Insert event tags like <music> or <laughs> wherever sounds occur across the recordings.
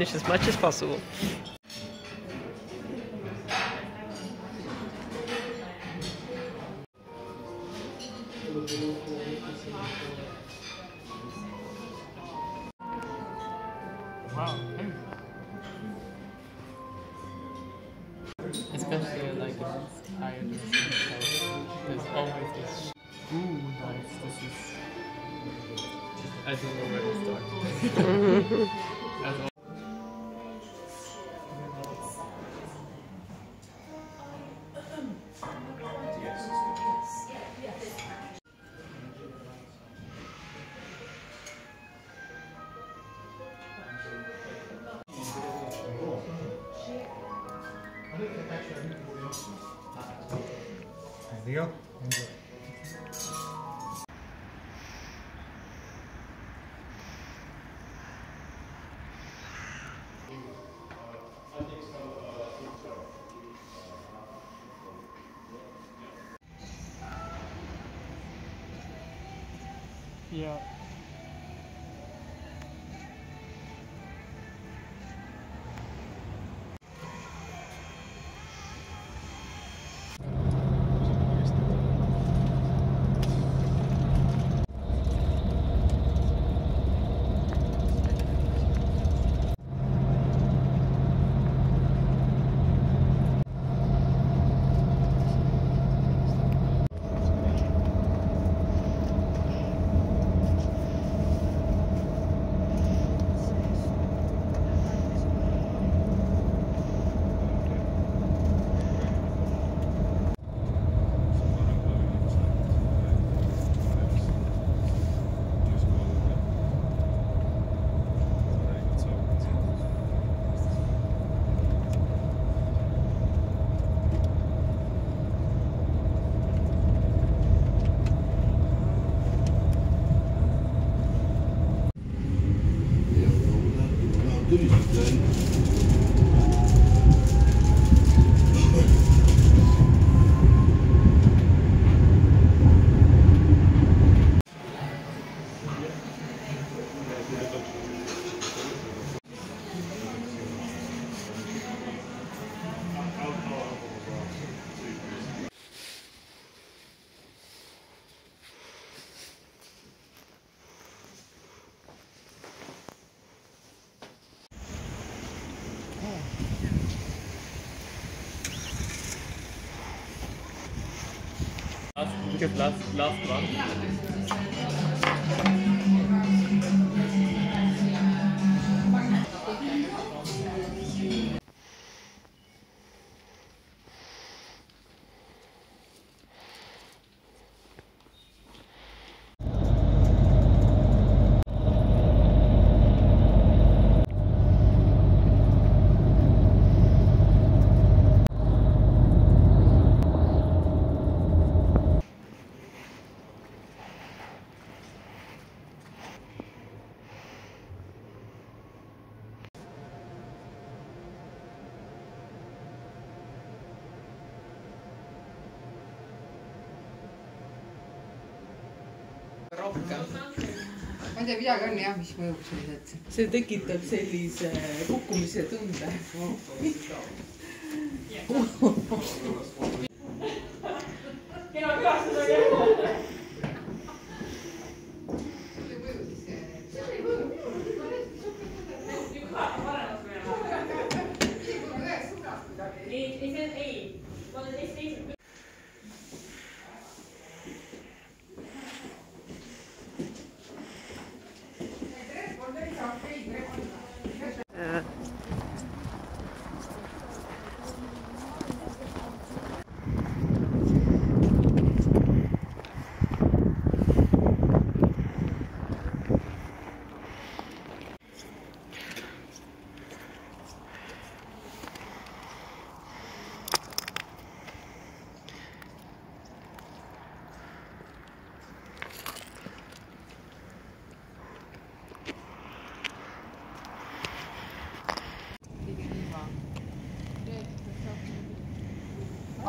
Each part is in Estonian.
manage as much as possible. Wow. Especially like in higher dimensions, there's always this. Ooh, nice. This is. I don't know where to start. <laughs> Yeah. Because last, last one. rohkem. ma ei tea, midagi on jah, mis mõjub selliselt. see tekitab sellise kukkumise tunde.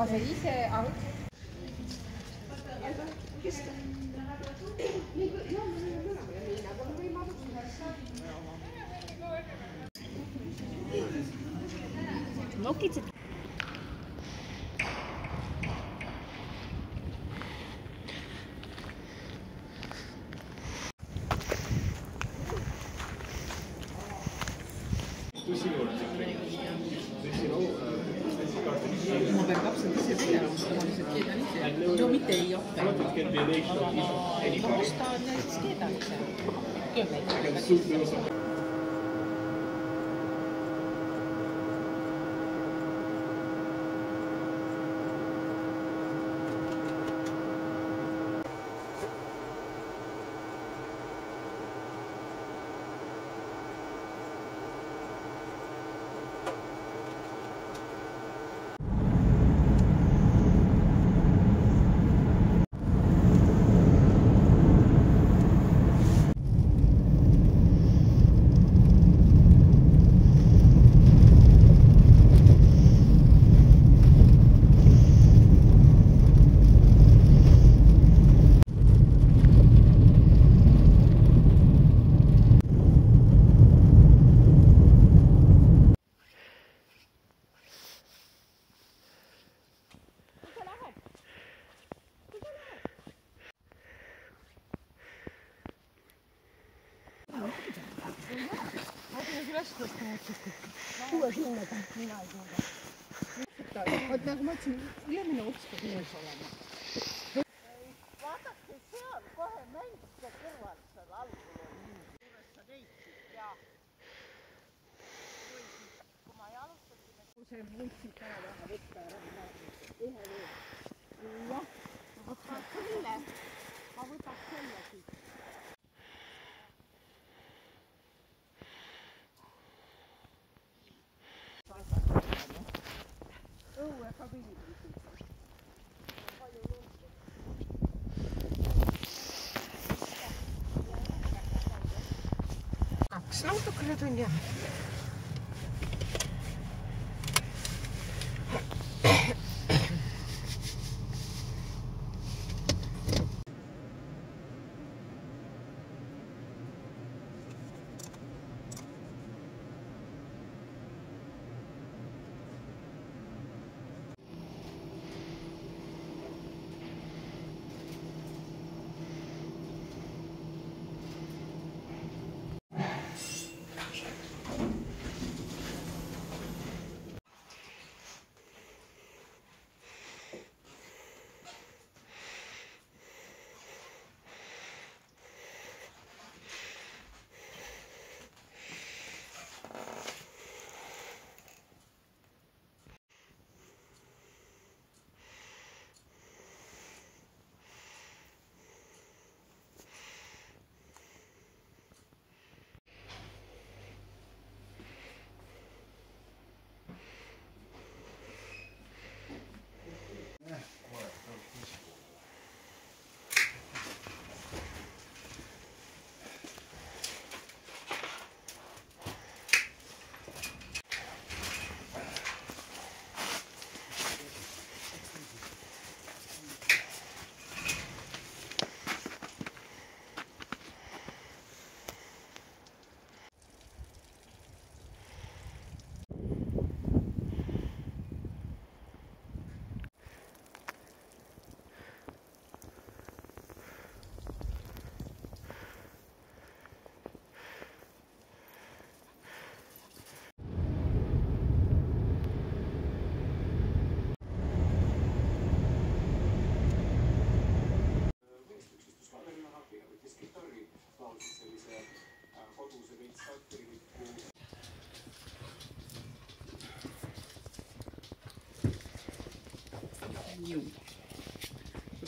aa, sa ise, kitsed. Ma pean täpselt ise tegema, ma lihtsalt keedan ise. no mitte ei hakka. ma ostan ja siis keedan ise. Vot nagu ma ütlesin, ülemine peab niimoodi olema. vaadake seal kohe mängige kõrval seal algul on nii juures sa leidsid ja või siis kui ma jalutasin et see võtsid ära taha võtta ära ühe veel. jah ma võtan selle ma võtaks selle siit Ну, только на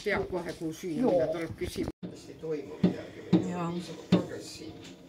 peab kohe, kuhu süüa tuleb küsima. jaa. progressiivne.